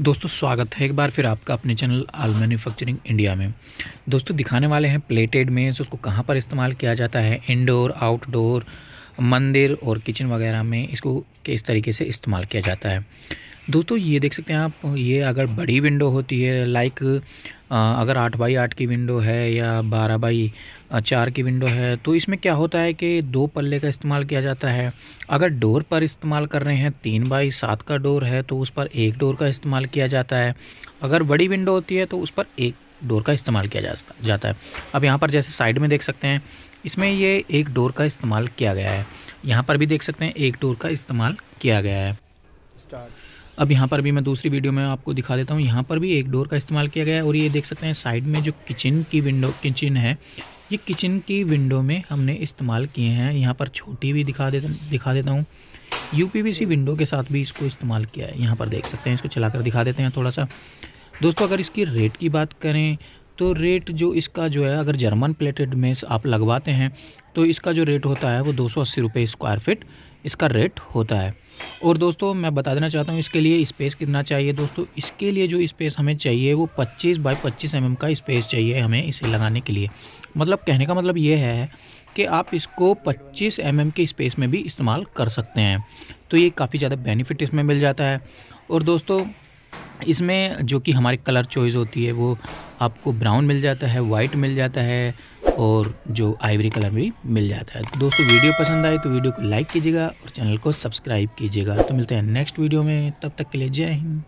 दोस्तों, स्वागत है एक बार फिर आपका अपने चैनल आल मैन्युफैक्चरिंग इंडिया में। दोस्तों, दिखाने वाले हैं प्लेटेड मेज़ उसको कहाँ पर इस्तेमाल किया जाता है? इंडोर, आउटडोर, मंदिर और किचन वगैरह में इसको किस तरीके से इस्तेमाल किया जाता है? दोस्तों, ये देख सकते हैं आप, ये अगर बड़ी विंडो होती है लाइक अगर आठ बाई आठ की विंडो है या बारह बाई चार की विंडो है तो इसमें क्या होता है कि दो पल्ले का इस्तेमाल किया जाता है। अगर डोर पर इस्तेमाल कर रहे हैं, तीन बाई सात का डोर है तो उस पर एक डोर का इस्तेमाल किया जाता है। अगर बड़ी विंडो होती है तो उस पर एक डोर का इस्तेमाल किया जाता जाता है। अब यहाँ पर जैसे साइड में देख सकते हैं, इसमें ये एक डोर का इस्तेमाल किया गया है। यहाँ पर भी देख सकते हैं, एक डोर का इस्तेमाल किया गया है। अब यहाँ पर भी मैं दूसरी वीडियो में आपको दिखा देता हूँ। यहाँ पर भी एक डोर का इस्तेमाल किया गया है और ये देख सकते हैं, साइड में जो किचन की विंडो, किचन है, ये किचन की विंडो में हमने इस्तेमाल किए हैं। यहाँ पर छोटी भी दिखा दे दिखा देता हूँ। यू विंडो के साथ भी इसको इस्तेमाल किया है। यहाँ पर देख सकते हैं, इसको चलाकर दिखा देते हैं थोड़ा सा। दोस्तों, अगर इसकी रेट की बात करें तो रेट जो इसका जो है, अगर जर्मन प्लेटेड में आप लगवाते हैं तो इसका जो रेट होता है वो दो सौ अस्सी रुपये स्क्वायर फिट इसका रेट होता है। और दोस्तों, मैं बता देना चाहता हूँ, इसके लिए स्पेस कितना चाहिए? दोस्तों, इसके लिए जो स्पेस हमें चाहिए, वो 25 बाई 25 एम का स्पेस चाहिए हमें इसे लगाने के लिए। मतलब कहने का मतलब ये है कि आप इसको 25 एम के स्पेस में भी इस्तेमाल कर सकते हैं। तो ये काफ़ी ज़्यादा बेनिफिट इसमें मिल जाता है। और दोस्तों इसमें जो कि हमारी कलर चॉइस होती है, वो आपको ब्राउन मिल जाता है वाइट मिल जाता है और जो आइवरी कलर भी मिल जाता है। तो दोस्तों, वीडियो पसंद आए तो वीडियो को लाइक कीजिएगा और चैनल को सब्सक्राइब कीजिएगा। तो मिलते हैं नेक्स्ट वीडियो में, तब तक के लिए जय हिंद।